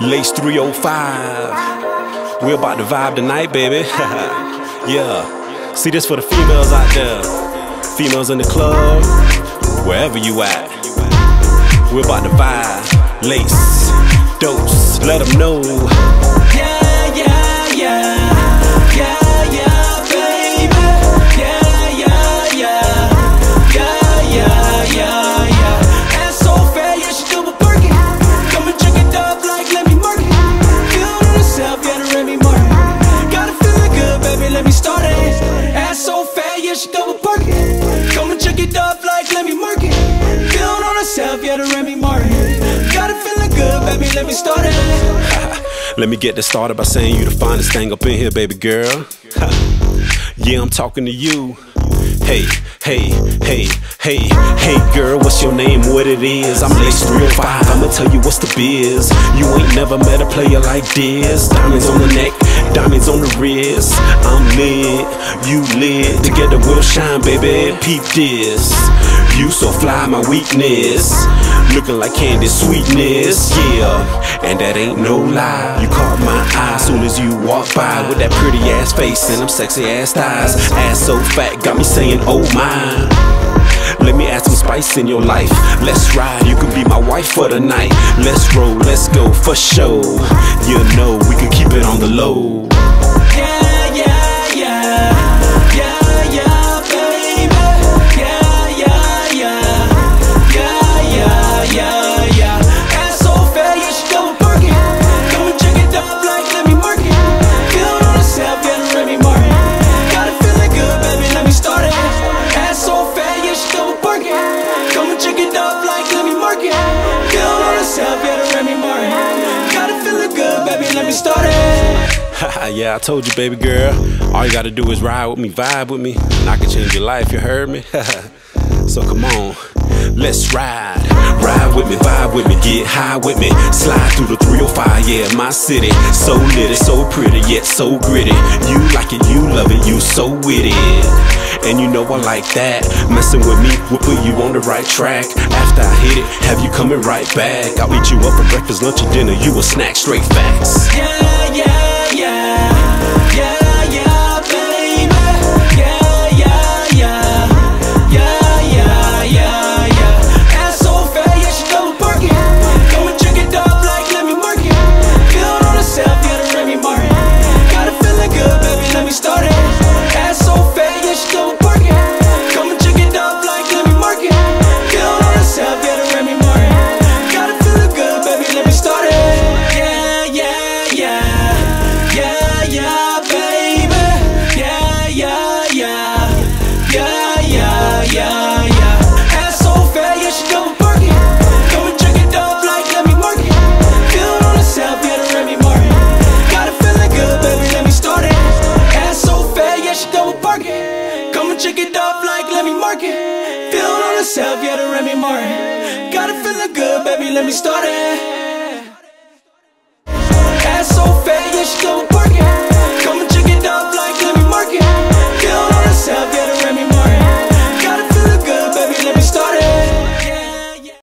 Layce 305. We're about to vibe tonight, baby. yeah. See this for the females out there. Females in the club, wherever you at. We're about to vibe. Layce, dose, let them know. Yeah, the Remy Martin. Feel it good, baby, let me start it. Let me get this started by saying you the finest thing up in here, baby girl. yeah, I'm talking to you. Hey, hey, hey, hey, hey, girl, what's your name? What it is? I'm Layce 305. I'ma tell you what's the biz. You ain't never met a player like this. Diamonds on the neck, diamonds on the wrist. I'm lit, you lit. Together we'll shine, baby. Peep this. You so fly, my weakness. Looking like candy sweetness, yeah. And that ain't no lie. You caught my eye soon as you walked by with that pretty ass face and them sexy ass thighs. Ass so fat, got me saying, oh my. Let me add some spice in your life. Let's ride, you can be my wife for the night. Let's roll, let's go for show. You know we can keep it on the low. Me start it. yeah, I told you, baby girl. All you gotta do is ride with me, vibe with me, and I can change your life. You heard me? so come on, let's ride. Ride with me, vibe with me, get high with me. Slide through the 305, yeah, my city. So lit, it's so pretty, yet so gritty. You like it, you love it, you so witty. And you know I like that. Messing with me will put you on the right track. After I hit it, have you coming right back. I'll eat you up for breakfast, lunch, and dinner. You a snack, straight facts. Yeah, Check it up like let me mark it. Feel it on herself, yeah, the Remy Martin. Gotta feel it good, baby, let me start it.